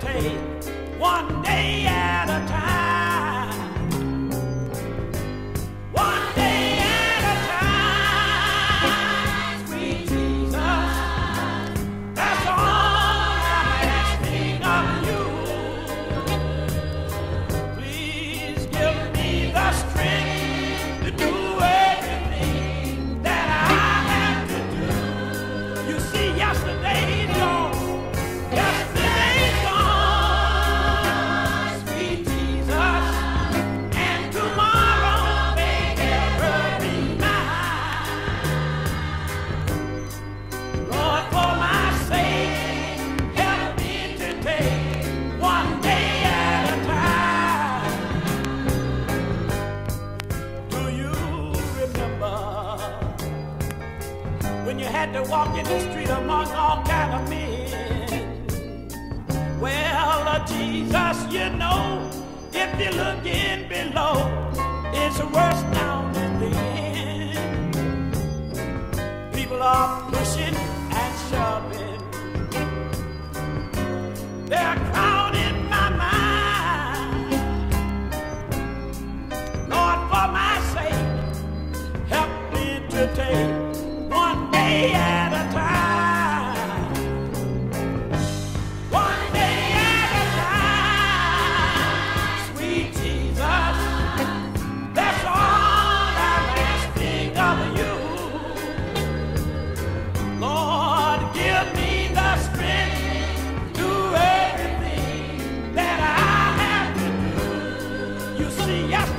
take one day at a time. you had to walk in the street among all kind of men. Well, uh, Jesus, you know, if you look in below, it's worse down then. People are pushing and shoving. They're crowding my mind. Lord, for my sake, help me today. yeah.